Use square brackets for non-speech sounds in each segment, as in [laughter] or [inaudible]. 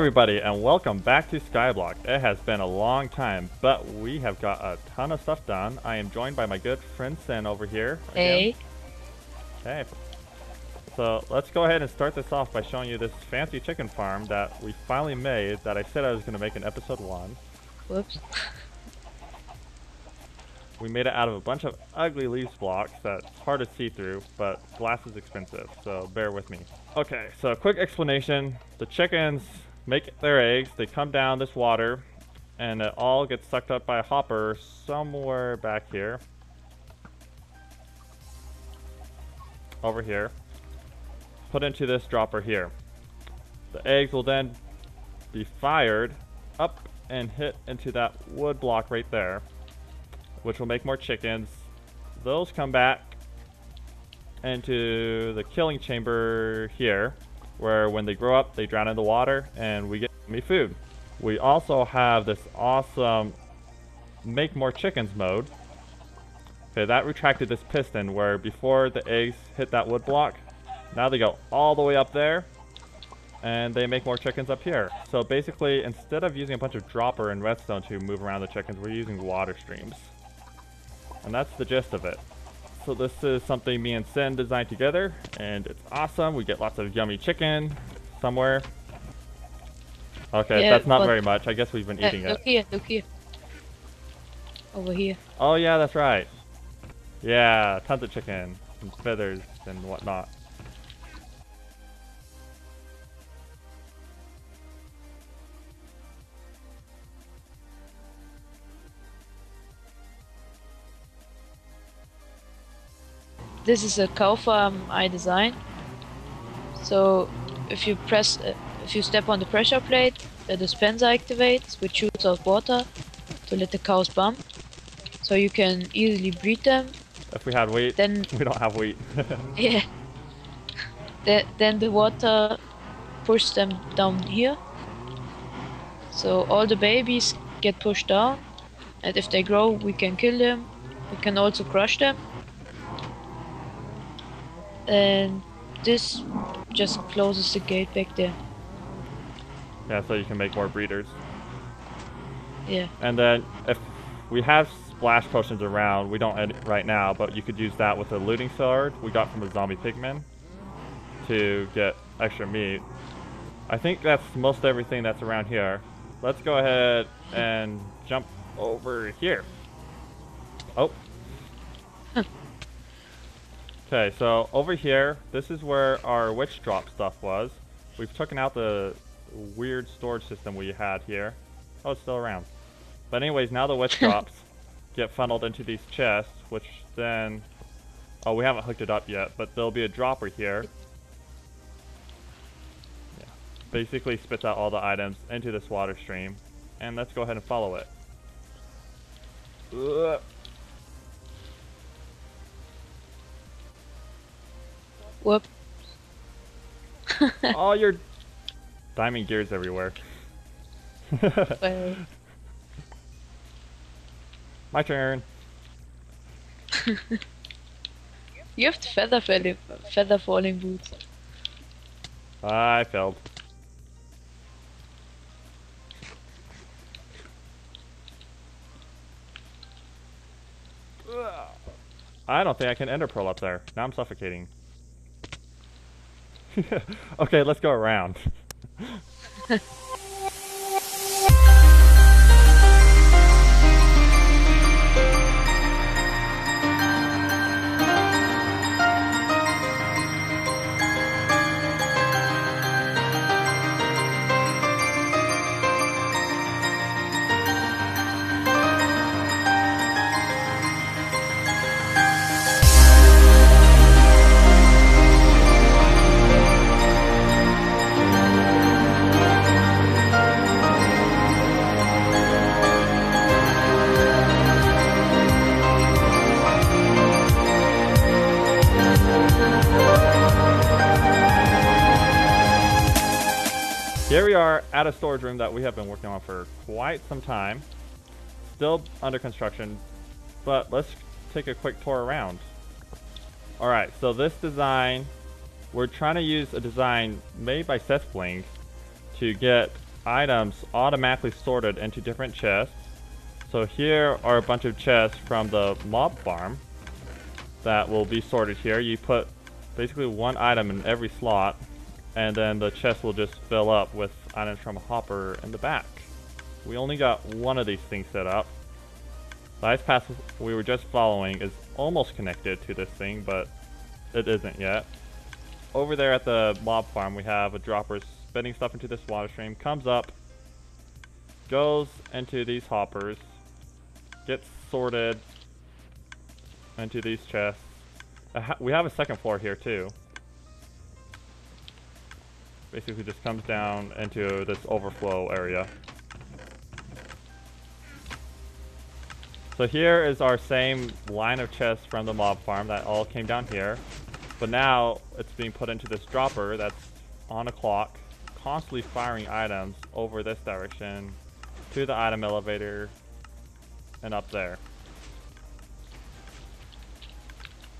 Everybody and welcome back to Skyblock. It has been a long time, but we have got a ton of stuff done. I am joined by my good friend Sin over here. Hey. Okay. So let's go ahead and start this off by showing you this fancy chicken farm that we finally made that I said I was going to make in episode 1. Whoops. We made it out of a bunch of ugly leaves blocks that's hard to see through, but glass is expensive, so bear with me. Okay, so quick explanation. The chickens make their eggs, they come down this water, and it all gets sucked up by a hopper somewhere back here. Over here. Put into this dropper here. The eggs will then be fired up and hit into that wood block right there, which will make more chickens. Those come back into the killing chamber here, where when they grow up, they drown in the water and we get me food. We also have this awesome make more chickens mode. Okay, that retracted this piston where before the eggs hit that wood block, now they go all the way up there and they make more chickens up here. So basically, instead of using a bunch of dropper and redstone to move around the chickens, we're using water streams. And that's the gist of it. So this is something me and Sin designed together, and it's awesome. We get lots of yummy chicken somewhere. Okay, Yeah, that's not very much. I guess we've been Hey, eating look it. here, look here. Over here. Oh yeah, that's right. Yeah, tons of chicken and feathers and whatnot. This is a cow farm I designed. So if you press, uh, if you step on the pressure plate, the dispenser activates, which shoots out water to let the cows pump. So you can easily breed them. If we had wheat, Then [laughs] we don't have wheat. [laughs] yeah. The, then the water pushes them down here. So all the babies get pushed down, and if they grow, we can kill them. We can also crush them. And this just closes the gate back there. yeah, so you can make more breeders. Yeah. And then if we have splash potions around, we don't ed- right now, but you could use that with a looting sword we got from a zombie pigman to get extra meat. I think that's most everything that's around here. Let's go ahead and jump over here. Oh. Okay, so over here, this is where our witch drop stuff was. We've taken out the weird storage system we had here. Oh, it's still around. But anyways, now the witch [laughs] drops get funneled into these chests, which then... Oh, we haven't hooked it up yet, but there'll be a dropper here. Yeah. Basically spits out all the items into this water stream. And let's go ahead and follow it. Ugh. Whoop. [laughs] oh, your diamond gears everywhere. [laughs] Well, My turn. [laughs] you have the feather falling, feather falling boots. I failed. I don't think I can ender pearl up there. Now I'm suffocating. [laughs] okay, let's go around. [laughs] at a storage room that we have been working on for quite some time. Still under construction, but let's take a quick tour around. Alright, so this design, we're trying to use a design made by SethBling to get items automatically sorted into different chests. So here are a bunch of chests from the mob farm that will be sorted here. You put basically one item in every slot, and then the chest will just fill up with items from a hopper in the back. We only got one of these things set up. The ice path we were just following is almost connected to this thing, but it isn't yet. Over there at the mob farm, we have a dropper spitting stuff into this water stream, comes up, goes into these hoppers, gets sorted into these chests. we have a second floor here too. Basically just comes down into this overflow area. So here is our same line of chests from the mob farm that all came down here. But now it's being put into this dropper that's on a clock, constantly firing items over this direction to the item elevator and up there.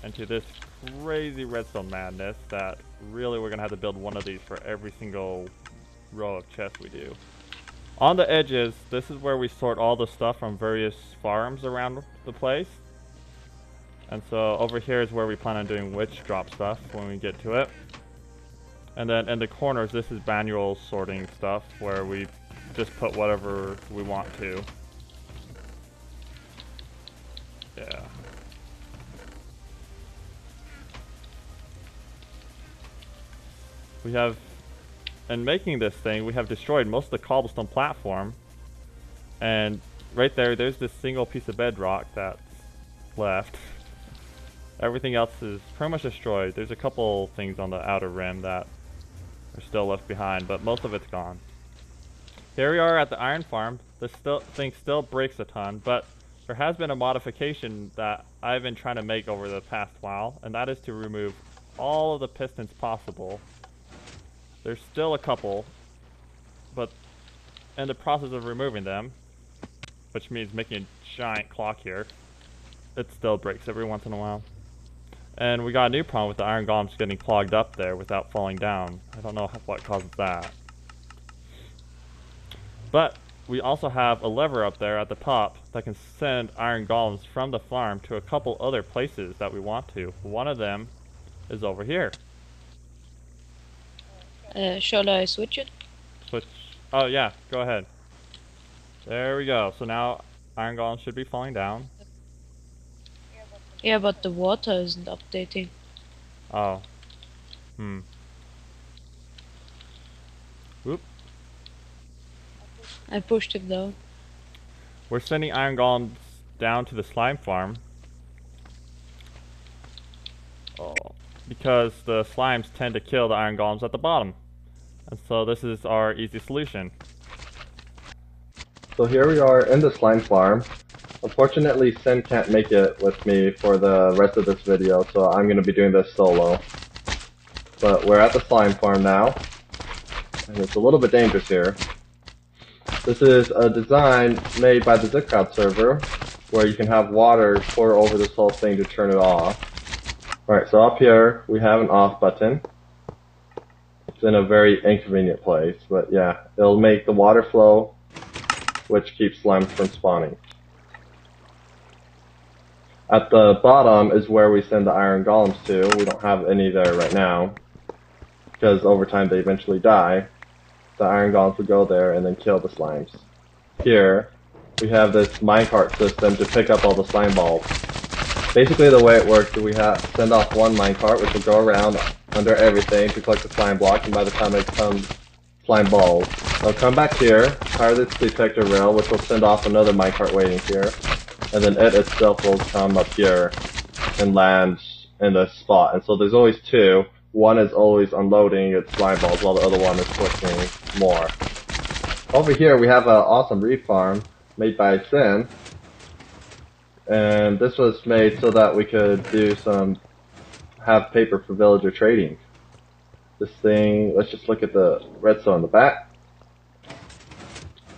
Into this crazy redstone madness that really we're gonna have to build one of these for every single row of chests we do. On the edges, this is where we sort all the stuff from various farms around the place. And so over here is where we plan on doing witch drop stuff when we get to it. And then in the corners, this is manual sorting stuff where we just put whatever we want to. We have in making this thing, we have destroyed most of the cobblestone platform. And right there, there's this single piece of bedrock that's left. Everything else is pretty much destroyed. There's a couple things on the outer rim that are still left behind, but most of it's gone. Here we are at the iron farm. This still, thing still breaks a ton, but there has been a modification that I've been trying to make over the past while, and that is to remove all of the pistons possible there's still a couple, but in the process of removing them, which means making a giant clock here, it still breaks every once in a while. And we got a new problem with the iron golems getting clogged up there without falling down. I don't know what causes that. But we also have a lever up there at the top that can send iron golems from the farm to a couple other places that we want to. One of them is over here. Uh, shall I switch it? Switch. Oh yeah, go ahead. There we go. So now Iron Golem should be falling down. Yeah, but the water isn't updating. Oh. Hmm. Whoop. I pushed it though. We're sending Iron Golems down to the slime farm. Oh. Because the slimes tend to kill the Iron Golems at the bottom. And so this is our easy solution. So here we are in the slime farm. Unfortunately, Sin can't make it with me for the rest of this video, so I'm going to be doing this solo. But we're at the slime farm now, and it's a little bit dangerous here. This is a design made by the ZipKrowd server, where you can have water pour over this whole thing to turn it off. Alright, so up here, we have an off button it's in a very inconvenient place, but yeah, it'll make the water flow, which keeps slimes from spawning. At the bottom is where we send the iron golems to. We don't have any there right now, because over time they eventually die. The iron golems will go there and then kill the slimes. Here, we have this minecart system to pick up all the slime balls. Basically the way it works is we have send off one minecart which will go around under everything to collect the slime block and by the time it comes slime balls. I'll come back here, fire this detector rail which will send off another minecart waiting here, and then it itself will come up here and land in this spot. And so there's always two. One is always unloading its slime balls while the other one is collecting more. Over here we have an awesome reed farm made by Sin and this was made so that we could do some have paper for villager trading. This thing, let's just look at the redstone in the back.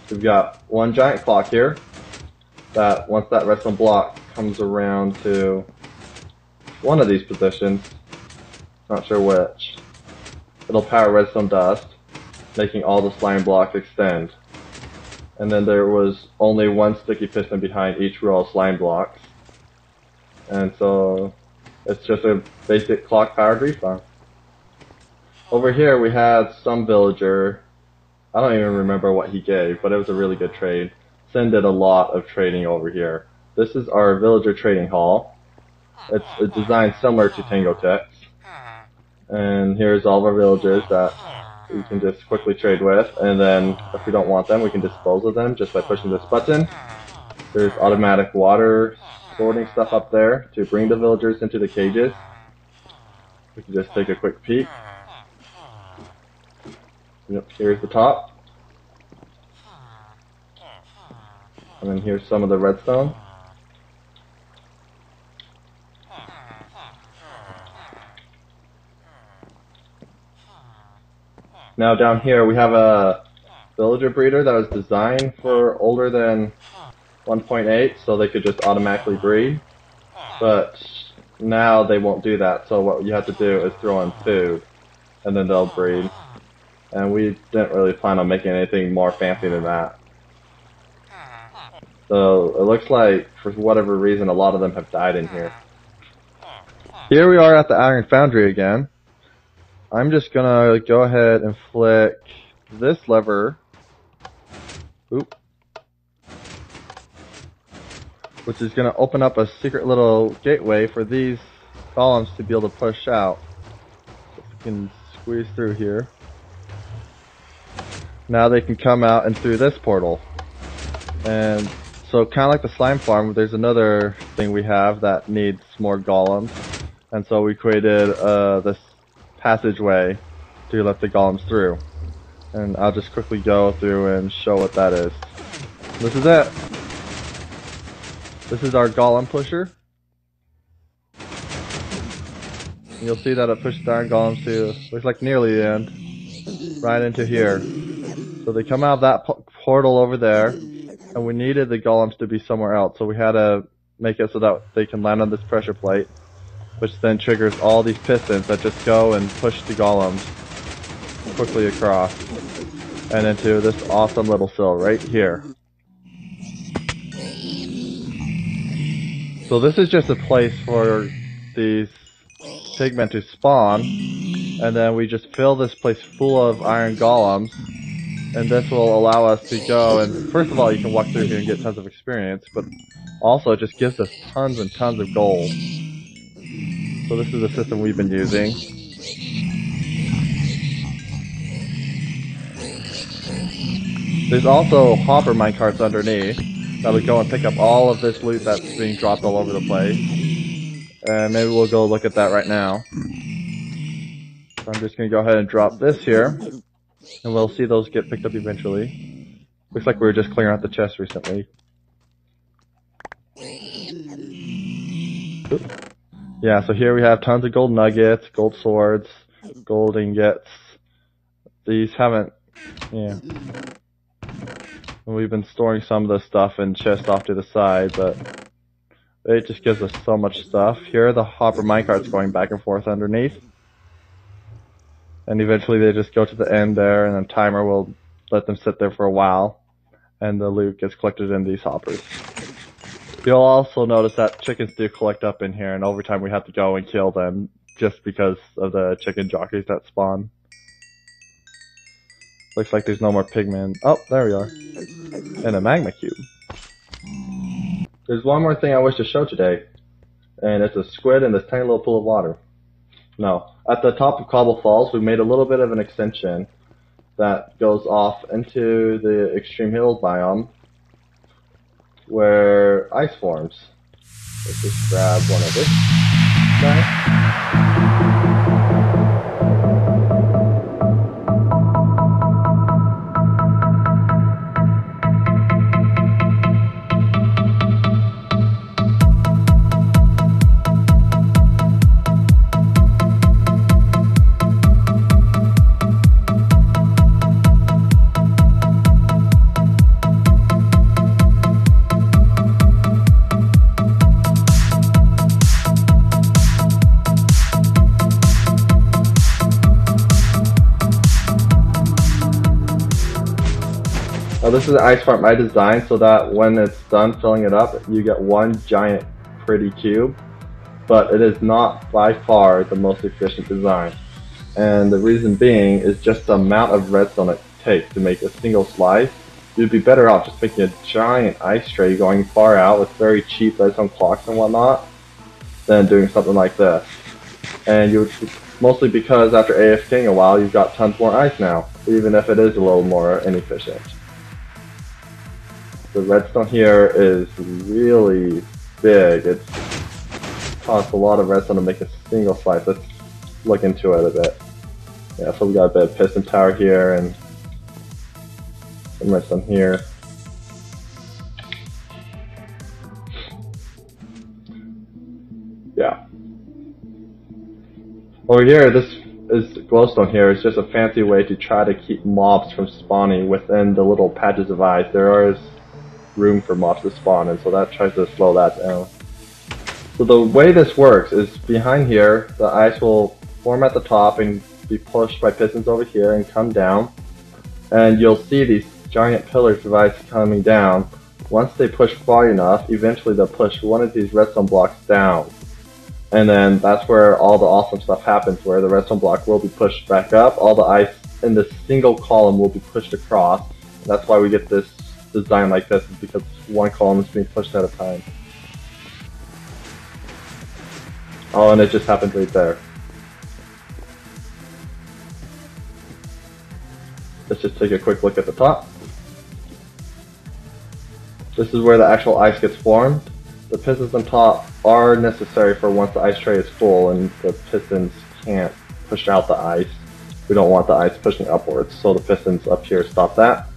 We've got one giant clock here that once that redstone block comes around to one of these positions, not sure which, it'll power redstone dust. making all the slime blocks extend. And then there was only one sticky piston behind each row of slime blocks. And so it's just a basic clock powered reed. Over here we had some villager. I don't even remember what he gave, but it was a really good trade. Sin did a lot of trading over here. This is our villager trading hall. It's a design similar to TangoTek. And here's all of our villagers that we can just quickly trade with. And then if we don't want them, we can dispose of them just by pushing this button. There's automatic water sorting stuff up there to bring the villagers into the cages. We can just take a quick peek. Yep, here's the top. And then here's some of the redstone. Now down here we have a villager breeder that was designed for older than 1.8 so they could just automatically breed. But now they won't do that so what you have to do is throw in food and then they'll breed. And we didn't really plan on making anything more fancy than that. So it looks like for whatever reason a lot of them have died in here. Here we are at the Iron Foundry again. I'm just gonna go ahead and flick this lever. Oop. Which is gonna open up a secret little gateway for these golems to be able to push out. So if we can squeeze through here. Now they can come out and through this portal. And so kind of like the slime farm, there's another thing we have that needs more golems. And so we created uh, this passageway to let the golems through. And I'll just quickly go through and show what that is. This is it. This is our golem pusher. You'll see that it pushes iron golems to, looks like nearly the end, right into here. So they come out of that portal over there, and we needed the golems to be somewhere else, so we had to make it so that they can land on this pressure plate which then triggers all these pistons that just go and push the golems quickly across and into this awesome little sill right here. So this is just a place for these pigmen to spawn and then we just fill this place full of iron golems and this will allow us to go and first of all you can walk through here and get tons of experience but also it just gives us tons and tons of gold. So this is the system we've been using. There's also hopper minecarts underneath that'll go and pick up all of this loot that's being dropped all over the place. And maybe we'll go look at that right now. So I'm just gonna go ahead and drop this here. And we'll see those get picked up eventually. Looks like we were just clearing out the chest recently. Yeah, so here we have tons of gold nuggets, gold swords, gold ingots. These haven't, yeah. We've been storing some of this stuff in chests off to the side, but it just gives us so much stuff. Here the hopper minecarts going back and forth underneath. And eventually they just go to the end there, and a timer will let them sit there for a while, and the loot gets collected in these hoppers. You'll also notice that chickens do collect up in here, and over time we have to go and kill them just because of the chicken jockeys that spawn. Looks like there's no more pigmen. Oh, there we are. And a magma cube. There's one more thing I wish to show today, and it's a squid in this tiny little pool of water. No, at the top of Cobble Falls, we made a little bit of an extension that goes off into the extreme hills biome where ice forms. Let's just grab one of this this is an ice farm I designed so that when it's done filling it up, you get one giant pretty cube. But it is not by far the most efficient design. And the reason being is just the amount of redstone it takes to make a single slice. You'd be better off just making a giant ice tray going far out with very cheap redstone clocks and whatnot than doing something like this. And you mostly because after AFKing a while, you've got tons more ice now, even if it is a little more inefficient. The redstone here is really big. It costs a lot of redstone to make a single slice. Let's look into it a bit. Yeah, so we got a bit of piston tower here and some redstone here. Yeah. Over here, this is glowstone here is just a fancy way to try to keep mobs from spawning within the little patches of ice. There is room for mobs to spawn, and so that tries to slow that down. So the way this works is behind here, the ice will form at the top and be pushed by pistons over here and come down. And you'll see these giant pillars of ice coming down. Once they push far enough, eventually they'll push one of these redstone blocks down. And then that's where all the awesome stuff happens, where the redstone block will be pushed back up, all the ice in this single column will be pushed across. That's why we get this design like this, is because one column is being pushed at a time. Oh, and it just happened right there. Let's just take a quick look at the top. This is where the actual ice gets formed. The pistons on top are necessary for once the ice tray is full and the pistons can't push out the ice. We don't want the ice pushing upwards, so the pistons up here stop that.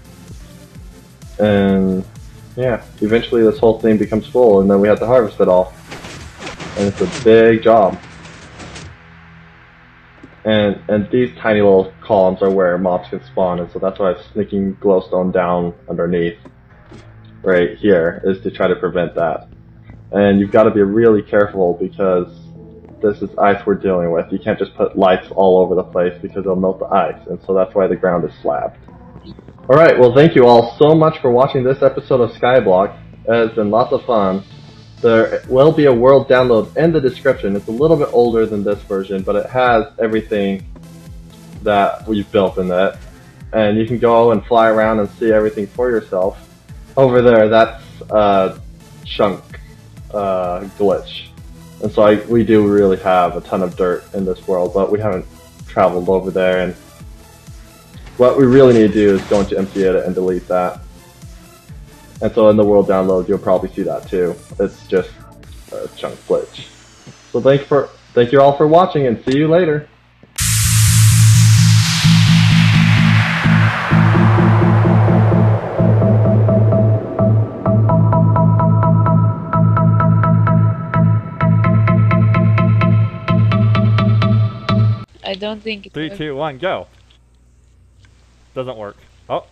And yeah, eventually this whole thing becomes full and then we have to harvest it all. And it's a big job. And and these tiny little columns are where mobs can spawn, and so that's why I'm sneaking glowstone down underneath right here is to try to prevent that. And you've got to be really careful because this is ice we're dealing with. You can't just put lights all over the place because it'll melt the ice, and so that's why the ground is slabbed. Alright, well thank you all so much for watching this episode of Skyblock. It has been lots of fun. There will be a world download in the description. It's a little bit older than this version, but it has everything that we've built in it. And you can go and fly around and see everything for yourself. Over there, that's a chunk uh, glitch. And so I, we do really have a ton of dirt in this world, but we haven't traveled over there. And what we really need to do is go into MCEdit and delete that. And so in the world download, you'll probably see that too. It's just a chunk glitch. So thank you for thank you all for watching, and see you later. I don't think it Three, works. two, one, go. Doesn't work. Oh.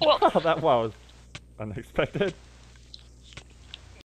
Well, [laughs] that was unexpected.